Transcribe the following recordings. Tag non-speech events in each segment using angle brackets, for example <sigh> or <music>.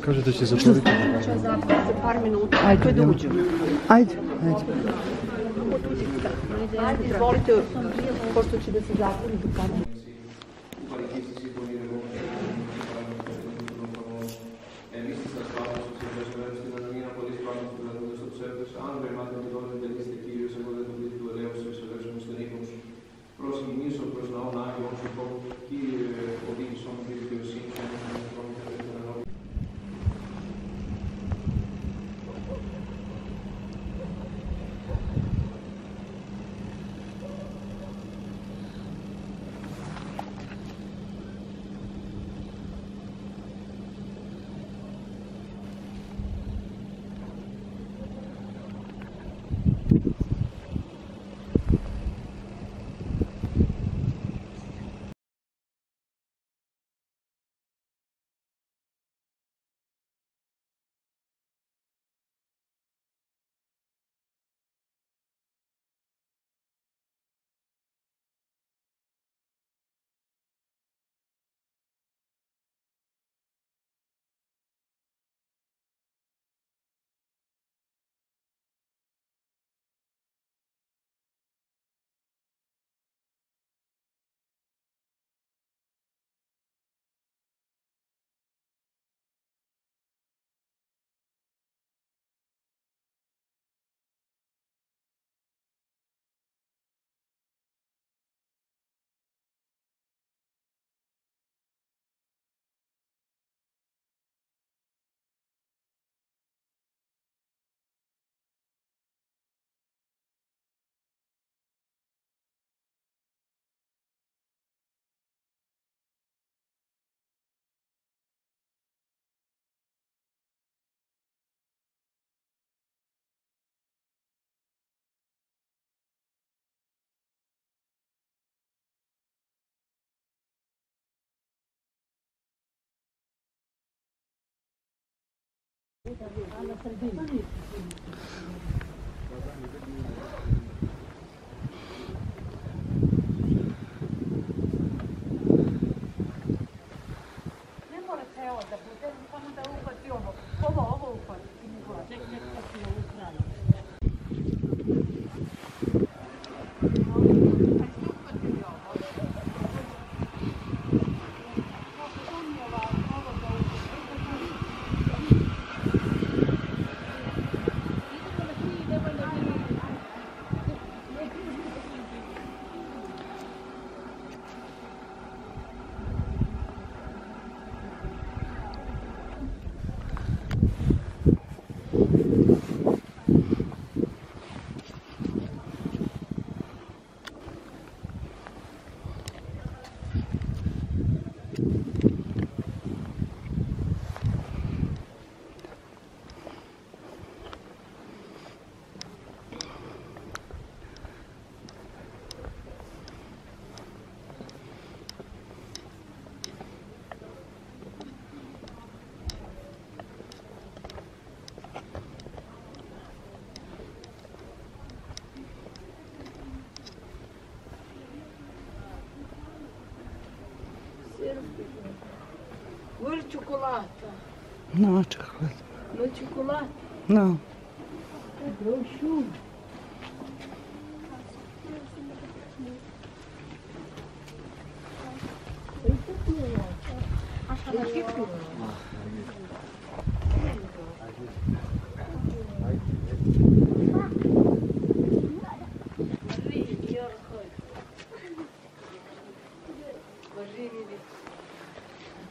Кажете, че заповядайте. Айде, да учим. Айде, айде. Айде, izvolite, pošto će da se zakoni do kada. Thank you. чоколада. Ну, чоколад. Ну, чоколад. Ну. Прошу.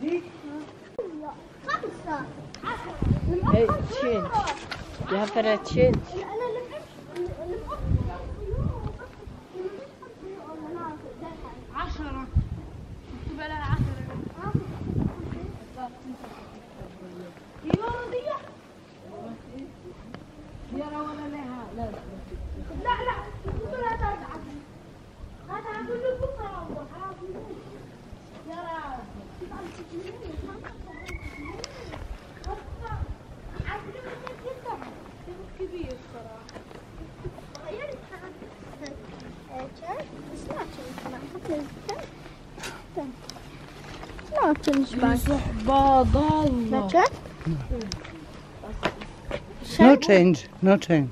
Thank. Prošu. Hey, change. You have to change. عشرة. مكتوب عليها عشرة. أيوه رضيع يرى ولا لها لا. لا لا. ثلاث عشرة هذا هقول لك يا كبير Merchants Bank. Badallah. Znaczy? No change, no change.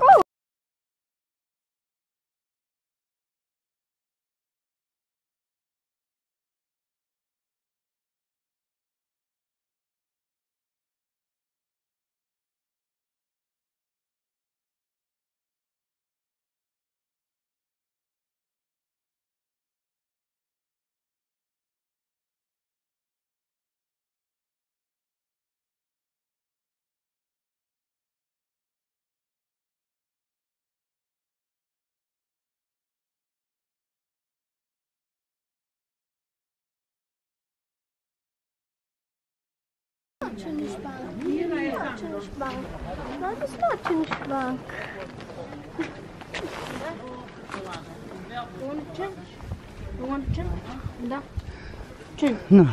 Merchants Bank. Merchants Bank. That is Merchants Bank. You want to change? You want to change? Da. No.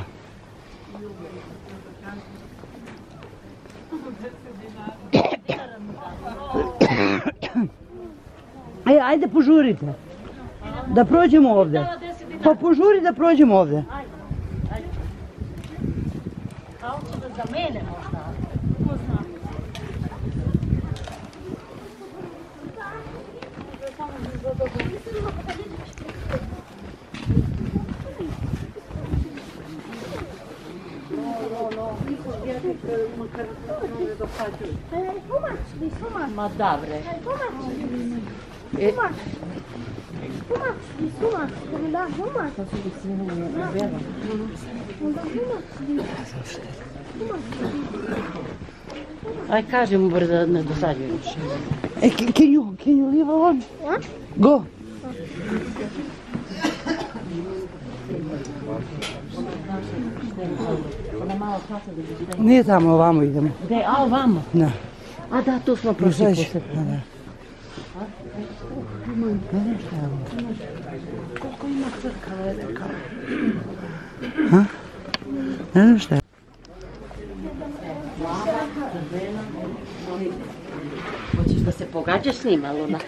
<coughs> Ej, ajde požurite. Da prođemo ovdje. Pa požuri da prođemo ovdje. za mene možda. Ko zna. Samo bi bilo dobro. Mislim da kada vidiš Ma davre. E... Come I kažem brzo ne dosađujem. E, can you, can you leave alone? Yeah. Go. Nije tamo, ovamo idemo. Gde, a ovamo? Da. A da, tu smo prošli posle. Da, da. Ne znam šta je ovo. Koliko ima crkava, je crkava? Ne znam šta je. Hoćeš da se pogađaš s njima, Luna?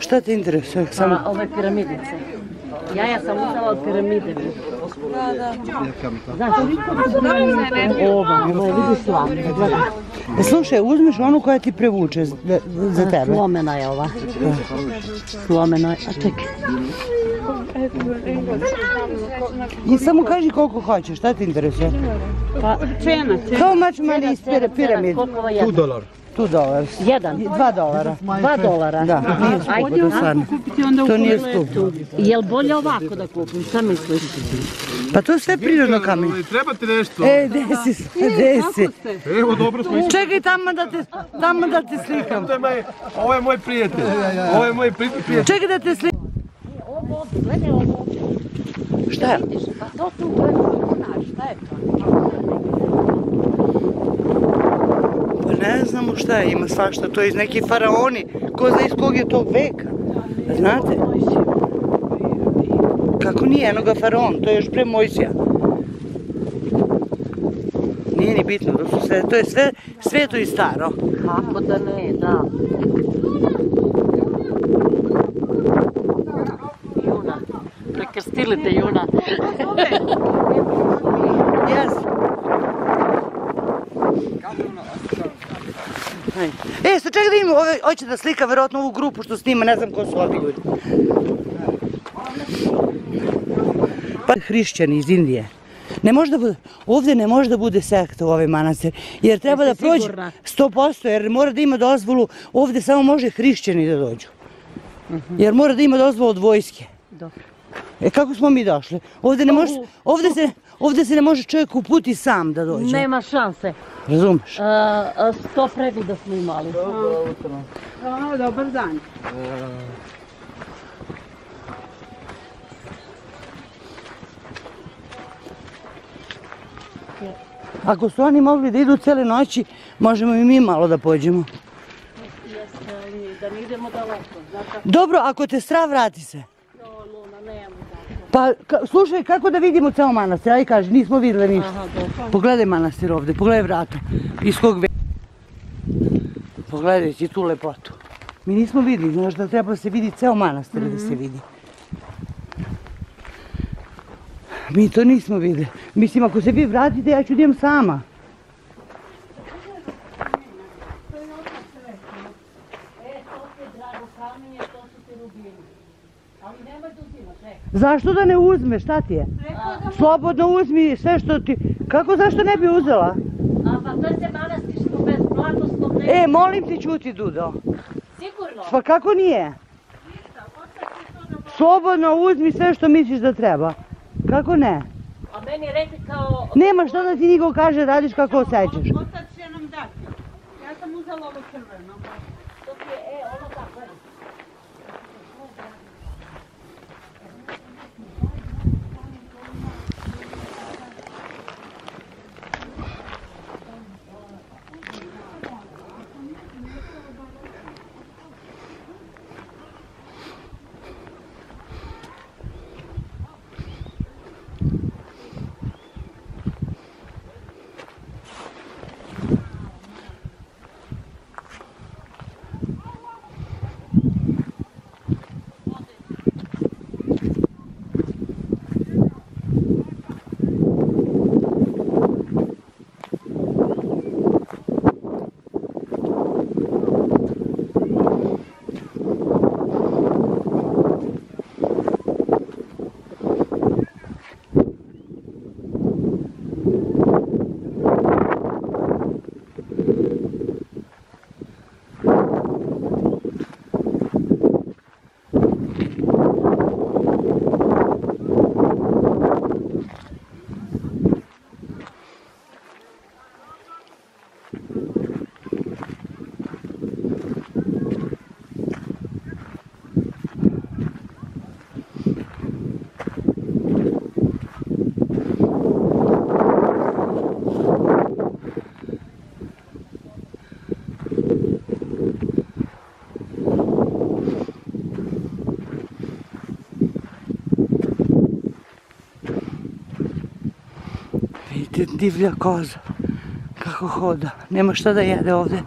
Šta te interesuje? Samo... Samo ove piramidice. Ja, ja sam uzela od piramide. Da, da. Znaš, ova, ova je vidi slavna. E, slušaj, uzmeš onu koja ti prevuče za, za tebe. Slomena je ova. Slomena je. A čekaj. I samo kaži koliko hoćeš, šta te interesuje? Pa, cena, How much money is pyra- pyramid? Koliko ovo je? dolar. Jedan. Dva dolara. Dva dolara. Da, nije skupo do sad. To nije skupo. Jel bolje ovako da kupim? Šta misliš? Pa to je sve prirodno kamen. Treba ti nešto? E, desi se, desi. Evo, dobro smo išli. Čekaj tamo da te, tamo da te slikam. Ovo je moj prijatelj. Ovo je moj pri- prijatelj. Čekaj da te slikam. Ovo ovdje, gledaj ovo ovdje. Šta je? Pa to tu, znaš, šta je to? Ne znamo šta je, ima svašta, to je iz neki faraoni, ko zna iz kog je tog veka, znate? Kako nije enoga faraon, to je još pre Mojsija. Nije ni bitno, to, su sve, to je sve sveto i staro. Kako da ne, da. Juna, prekrstili te Juna. E, sad čekaj da imamo, ove, hoće da slika verovatno ovu grupu što snima, ne znam ko su ovi ljudi. Pa hrišćani iz Indije. Ne može da bude, ovdje ne može da bude sekta u ovaj manastir, jer treba da prođe sigurna? 100%, jer mora da ima dozvolu, ovdje samo može hrišćani da dođu. Jer mora da ima dozvolu od vojske. Dobro. E kako smo mi došli? Ovdje ne može, ovdje se, ovdje se ne može čovjek uputi sam da dođe. Nema šanse. Razumeš? A, a, sto pregleda smo imali. Ako su oni mogli da idu cijele noći, možemo i mi malo da pođemo. Jeste, ali da ne idemo daleko. Zato Dobro, ako te strah, vrati se. to, Luna, nemamo tako. Pa, ka- slušaj, kako da vidimo ceo manastir? Aj kaži, nismo vidjeli ništa. Aha. Pogledaj manastir ovdje, pogledaj vrata. Iz kog ve... Pogledaj ti tu lepotu. Mi nismo vidjeli, znaš da treba da se vidi ceo manastir da se vidi. Mi to nismo vidjeli. Mislim, ako se vi vratite, ja ću idem sama. Zašto da ne uzmeš, šta ti je? Slobodno uzmi sve što ti... Kako, zašto ne bi uzela? A pa to se manastir što bez blagoslov ne... E, molim te, čuti, Dudo. Sigurno. Pa kako nije? Slobodno uzmi sve što misliš da treba. Kako ne? A meni rekli kao... Nema šta da ti niko kaže, radiš kako osjećaš. Otac će nam dati. Ja sam uzela ovo crveno. To ti je, e, ono tako je. Divlja koza. Kako hoda. Nema šta da jede ovdje.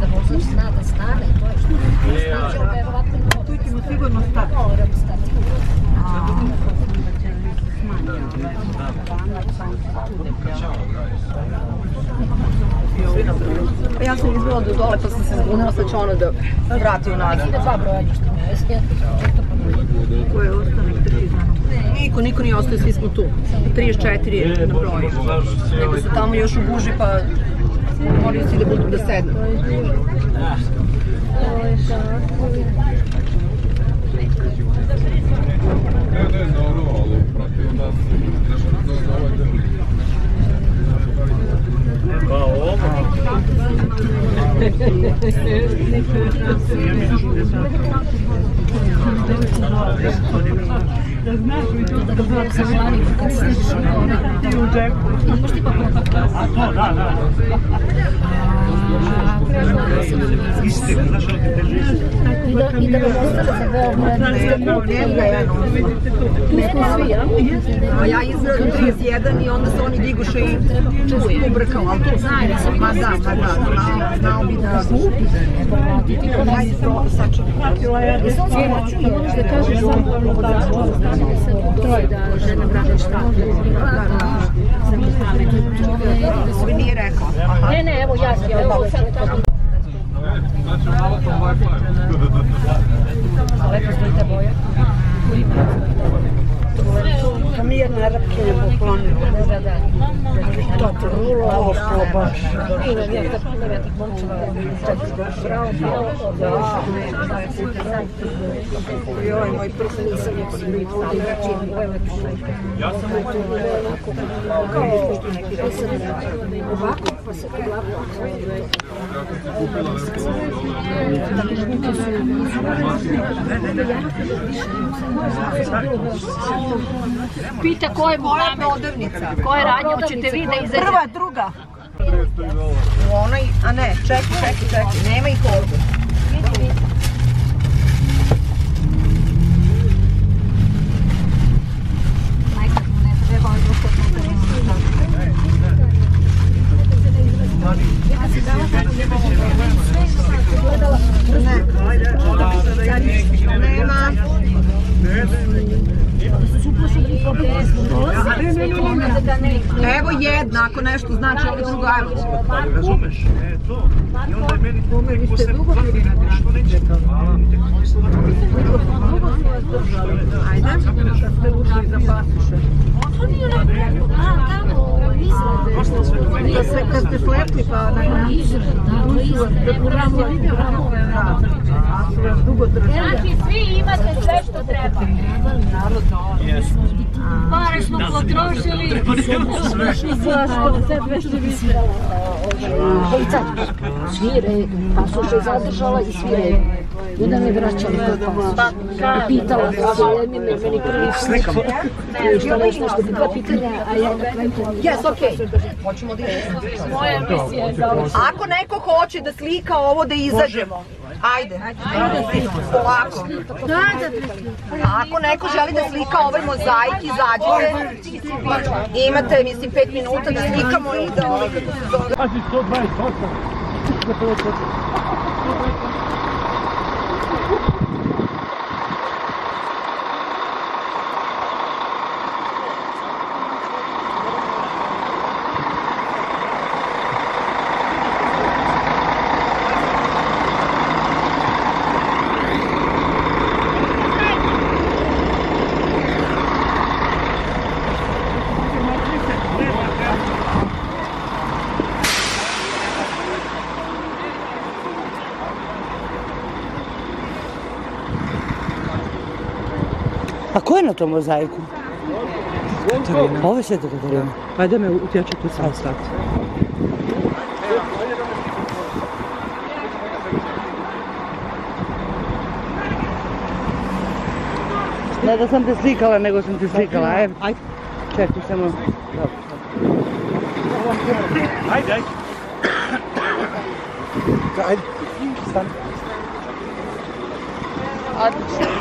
da vozač da stane, to je što Tu ćemo sigurno stati. moramo stati. Pa ja sam izbila do dole pa sam se zbunila, sad će ona da vrati u nazad. Ide dva broja ništa ne Koje ostane trži za mnom. Niko, niko nije ostao, svi smo tu. 34 je na broju. Nego se tamo još uguži pa moraju svi da budu da sednu. Dobro, se vidi. Ti u džepu. Možeš ti pa pokazati. A to, da, da. I da vam ostane za Beograd. Tu smo svi, ja? A ja izgledam 31 i onda se oni diguše i čuje. Ubrkao, ali to Znaj, nisam Ma da, ma da, znao, znao bi da... Ti ti kod nas Ajde, to se moći, moraš da kažeš samo stavili se u doj da žena brane šta. Samo strane, Ovi nije rekao. Ne, ne, evo ja sam, evo sad. Ale postojíte moje, kvůli Wi-Fi. Lepo Da, da. To trulo, to baš. Ima vjetar, ima vjetar, momčeva, bravo, bravo, Joj, moj prst nisam znači, ovo je lepo. Ja sam ovako, pa se to Pita ko je Moja prodavnica. Koje radnje hoćete vi da izađete? Prva, druga. U onoj, a ne, čekaj, čekaj, čekaj, nema ih ovdje. Jedna, ako nešto znači, ovo drugo, evo. Razumeš? E, to. I onda je meni pomeri posle što neće. Hvala. Ajde. Da se kad ste slepli pa na dugo drži. Znači, svi imate sve što treba. Pare smo potrošili. Svire, pa su se zadržala i svire. Vraćala kod pas. I pitala se, mi me meni prvi slikam. I šta li još nešto, bi dva pitanja, a ja na kraju to nije. Jes, okej. Hoćemo da idemo. Moja misija je završena. Ako neko hoće da slika ovo da izađemo. Ajde. Ovako. Ako neko želi da slika ovaj mozaik, izađite. Imate, mislim, pet minuta da slikamo i da ovaj, kako se zove. Pazi, 128. A ko je na tom mozaiku? Ovo je Sveta Katarina. Ajde me utječe tu sam stati. Ne da sam te slikala, nego sam te slikala. Ajde, Ajde. čekaj samo. Ajde, ajde. Ajde. Stani.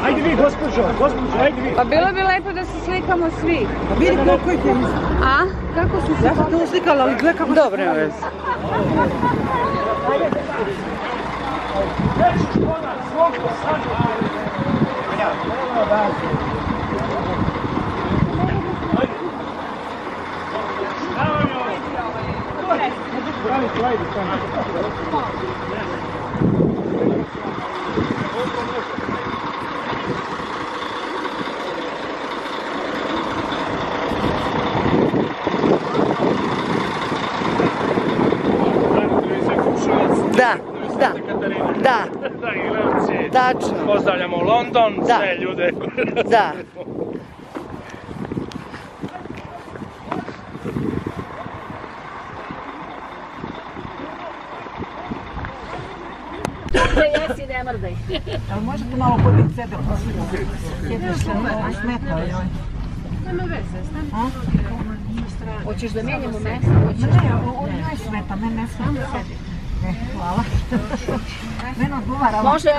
Ajde vi, gospođo, gospođo, ajde vi. Pa bilo bi lepo da se slikamo svi. Pa vidi koliko ih je. A? Kako su se... Ja sam te uslikala, ali gle kako... Dobro, nema veze. Da, da, da, tačno, Pozdravljamo London, Da. sve ljude. da. Jesi, ne mrdaj. Ali možete malo pa Sjedneš se, a smeta joj. Nema veze, stani. Hoćeš da mijenjamo mesto? Ne, ovo njoj smeta, mene ne smeta sebi. Ne, hvala. <laughs> Mene. Može.